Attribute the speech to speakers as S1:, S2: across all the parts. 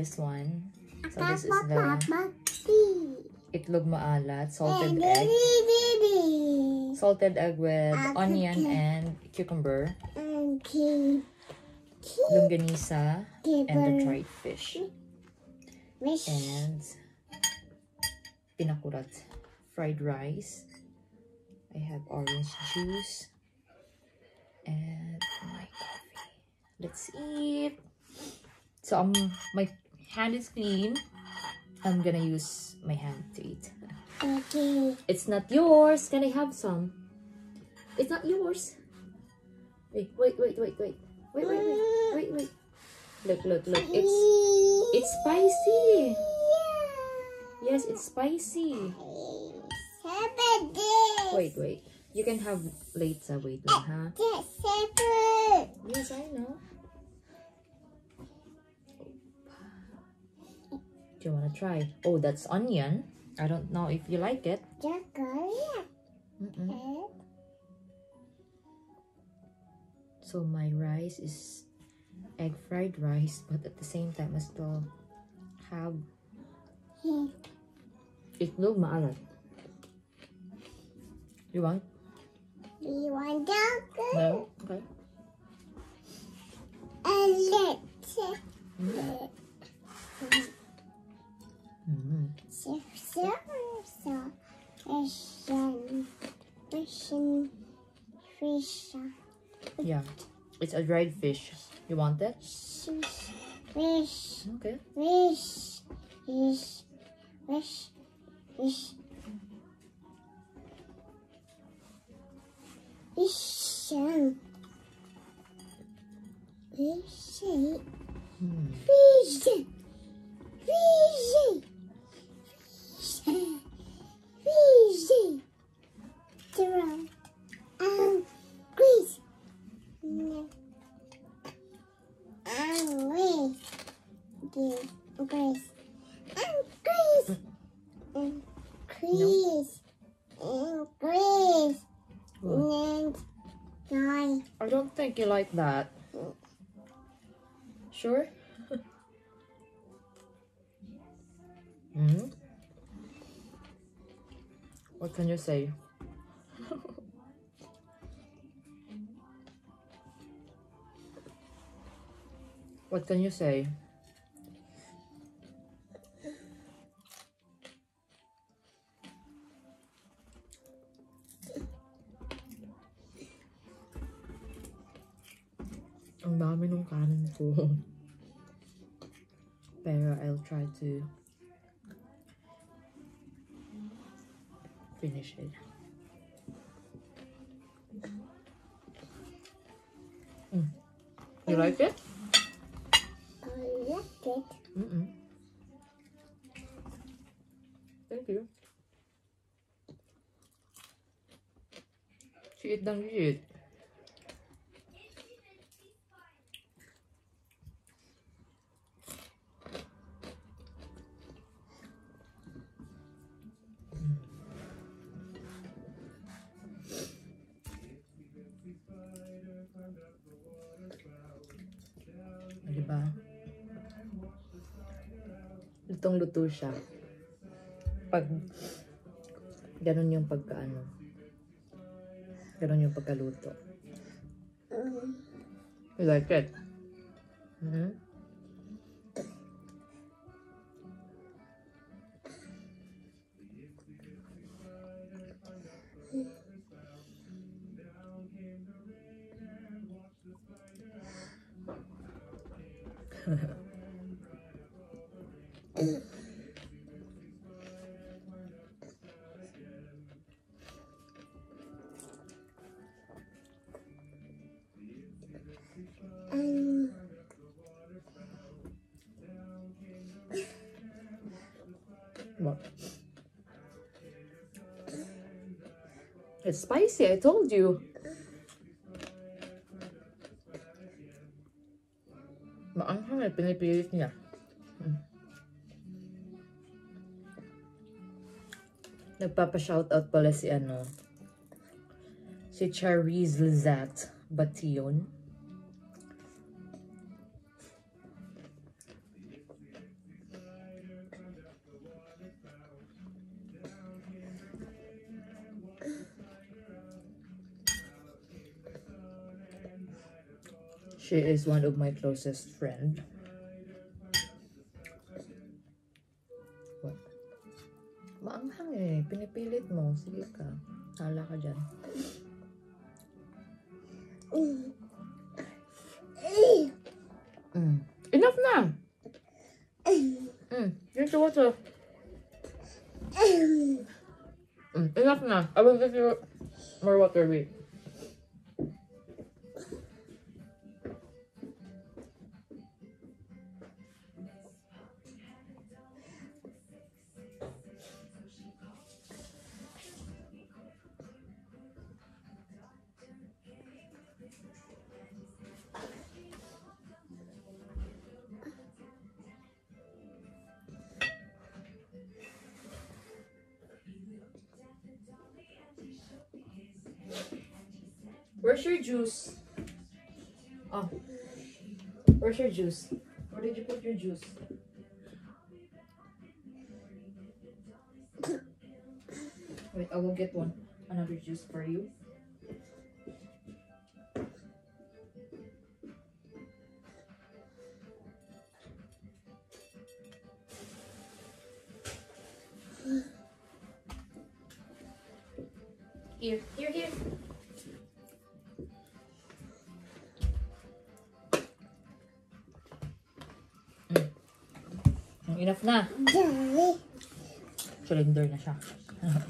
S1: this one. So this is the itlog maalat, salted egg. Salted egg with onion and cucumber, longanisa, and the dried fish. And pinakurat fried rice. I have orange juice and my coffee. Let's eat. So um, my hand is clean. I'm gonna use my hand to eat.
S2: Okay.
S1: It's not yours. Can I have some? It's not yours. Wait, wait, wait, wait, wait. Wait, wait, wait, wait, wait. Look, look, look. It's it's spicy. Yes, it's spicy. Wait, wait. You can have later. Wait?
S2: Yes, seven.
S1: Yes, I know. Do you wanna try? Oh, that's onion. I don't know if you like it.
S2: Chocolate.
S1: Mm-mm. So my rice is egg fried rice, but at the same time, I still have itlog maalat. You want?
S2: You want chocolate?
S1: No? Okay.
S2: And let's
S1: Mm.
S2: so so so Russian Russian fish
S1: Yeah. It's a dried fish. You want it?
S2: fish fish
S1: Okay.
S2: fish fish fish fish fish fish
S1: Mm.
S2: fish fish
S1: I don't think you like that. Sure? hmm? What can you say? what can you say? Dami nung kanin ko. Pero I'll try to finish it. Mm. You like it?
S2: I like it
S1: Mm-mm. Thank you. Siit ng siit. Lutong luto siya. Pag ganun yung pagkaano. Ganun yung pagkaluto. You like it? Mm-hmm. What? It's spicy, I told you. Maanghang eh, pinipilit niya. Mm. Nagpapa-shoutout pala si ano, si Chariz Lizat Bation. She is one of my closest friend. What? Maanghang eh. Pinipilit mo. Sige ka. Hala ka dyan. Mm. Enough na! Mm. Drink your water. Mm. Enough na. I will give you more water. Wait. Where's your juice? Oh. Where's your juice? Where did you put your juice? Wait, I will get one. Another juice for you. Here, here, here. Enough na. Surrender na siya.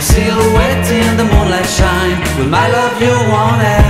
S3: Silhouette in the moonlight shine. With my love, you won't ever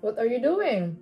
S1: What are you doing?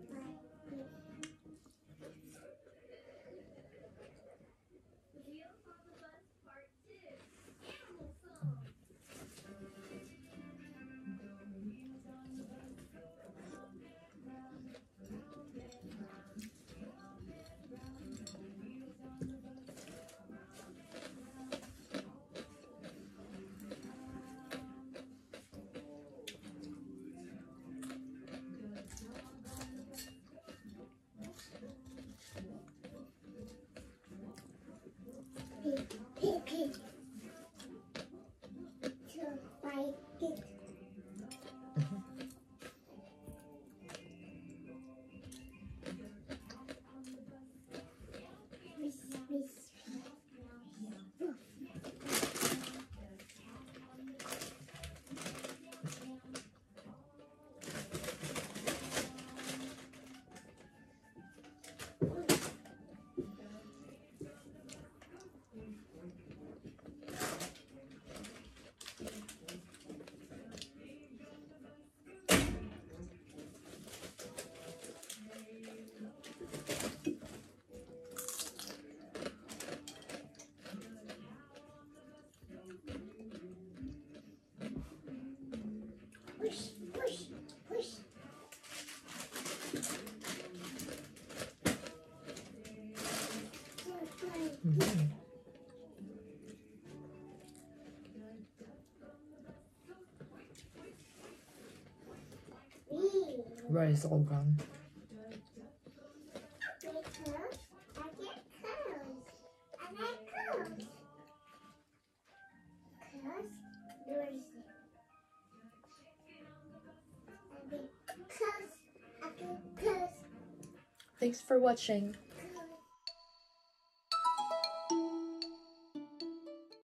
S2: Clothes. I get clothes.
S1: Thanks for watching.